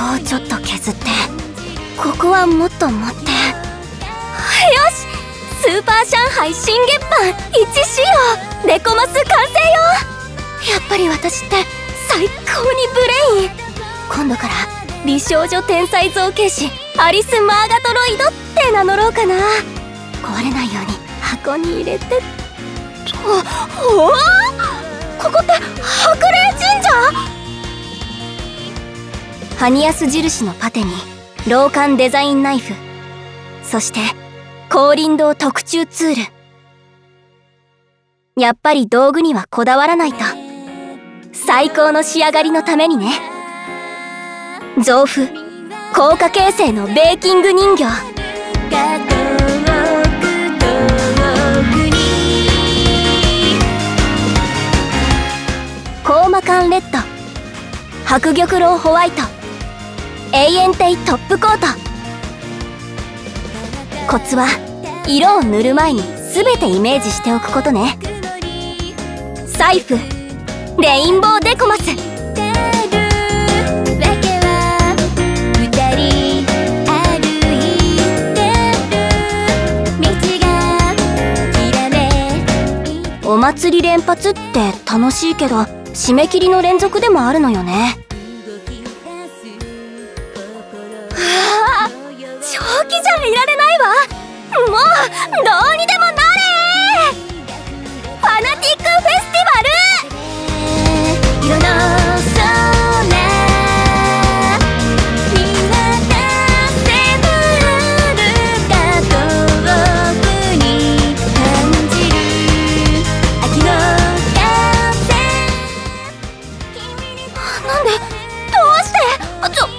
こをちょっと削ってここはもっと持って。よしスーパー上海新月版1仕様デコマス完成よ。やっぱり私って最高にブレイン今度から美少女天才造形師アリス・マーガトロイドって名乗ろうかな。壊れないように箱に入れて。とおおここって白ハニアス印のパテに老館デザインナイフ。そして高林堂特注ツール。やっぱり道具にはこだわらないと。最高の仕上がりのためにね。臓腑硬化形成のベーキング人形。コーマカンレッド。白玉露ホワイト。永遠体トップコート。コツは色を塗る前に全てイメージしておくことね。財布レインボーデコマス。お祭り連発って楽しいけど締め切りの連続でもあるのよねじゃいられないわもうどうにでもなれファナティックフェスティバル色のでどうして？ちょ